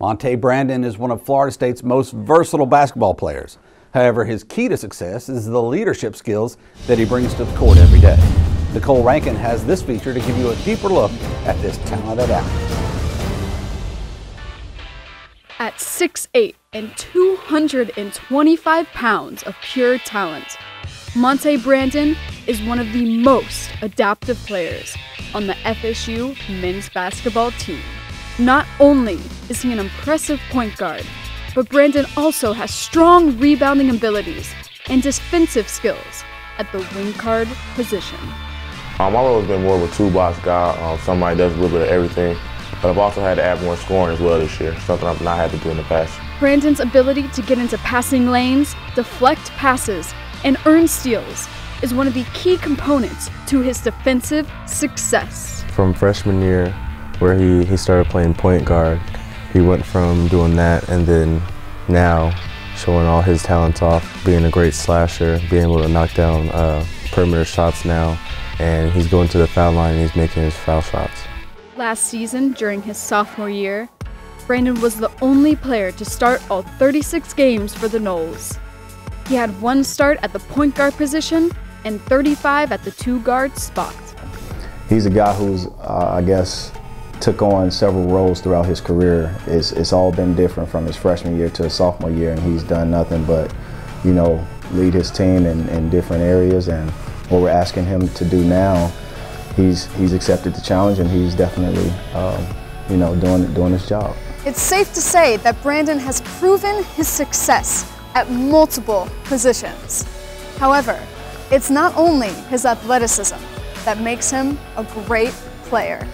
Montay Brandon is one of Florida State's most versatile basketball players. However, his key to success is the leadership skills that he brings to the court every day. Nicole Rankin has this feature to give you a deeper look at this talented athlete. At 6'8 and 225 pounds of pure talent, Montay Brandon is one of the most adaptive players on the FSU men's basketball team. Not only is he an impressive point guard, but Brandon also has strong rebounding abilities and defensive skills at the wing guard position. Um, I've always been more of a two-box guy, um, somebody does a little bit of everything. But I've also had to add more scoring as well this year, something I've not had to do in the past. Brandon's ability to get into passing lanes, deflect passes, and earn steals is one of the key components to his defensive success. From freshman year, where he, he started playing point guard, he went from doing that and then now showing all his talents off, being a great slasher, being able to knock down uh, perimeter shots now, and he's going to the foul line and he's making his foul shots. Last season, during his sophomore year, Brandon was the only player to start all 36 games for the Noles. He had one start at the point guard position and 35 at the two guard spot. He's a guy who's, uh, I guess, took on several roles throughout his career. It's, it's all been different from his freshman year to his sophomore year, and he's done nothing but, you know, lead his team in, in different areas. And what we're asking him to do now he's he's accepted the challenge and he's definitely um, you know doing doing his job. It's safe to say that Brandon has proven his success at multiple positions. However, it's not only his athleticism that makes him a great player.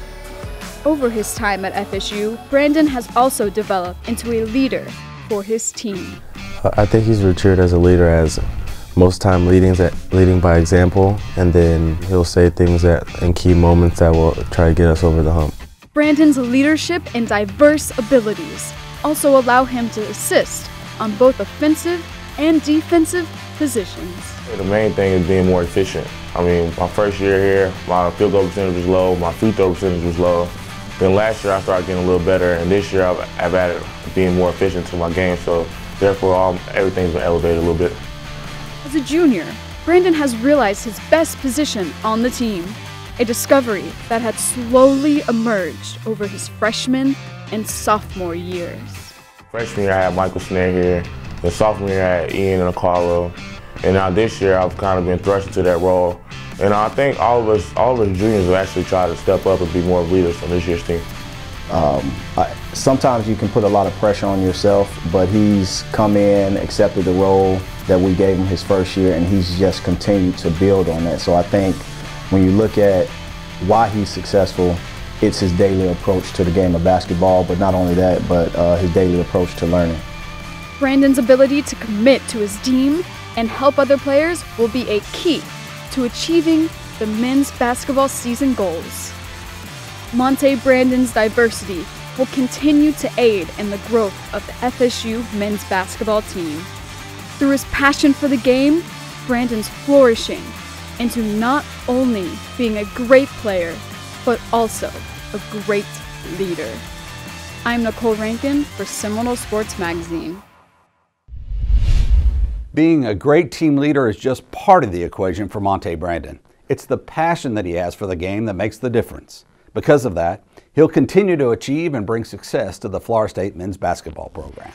Over his time at FSU, Brandon has also developed into a leader for his team. Uh, I think he's matured as a leader as most time leading leading by example, and then he'll say things that in key moments that will try to get us over the hump. Brandon's leadership and diverse abilities also allow him to assist on both offensive and defensive positions. The main thing is being more efficient. I mean, my first year here, my field goal percentage was low, my free throw percentage was low. Then last year I started getting a little better, and this year I've, I've added being more efficient to my game, so therefore all, everything's been elevated a little bit. As a junior, Brandon has realized his best position on the team, a discovery that had slowly emerged over his freshman and sophomore years. Freshman year I had Michael Snaer here, the sophomore year I had Ian and Okaro, and now this year I've kind of been thrust into that role. And I think all of us, all of us juniors will actually try to step up and be more leaders on this year's team. Um, I, sometimes you can put a lot of pressure on yourself, but he's come in, accepted the role that we gave him his first year, and he's just continued to build on that. So I think when you look at why he's successful, it's his daily approach to the game of basketball, but not only that, but uh, his daily approach to learning. Brandon's ability to commit to his team and help other players will be a key to achieving the men's basketball season goals. Montay Brandon's diversity will continue to aid in the growth of the FSU men's basketball team. Through his passion for the game, Brandon's flourishing into not only being a great player, but also a great leader. I'm Nicole Rankin for Seminole Sports Magazine. Being a great team leader is just part of the equation for Montay Brandon. It's the passion that he has for the game that makes the difference. Because of that, he'll continue to achieve and bring success to the Florida State men's basketball program.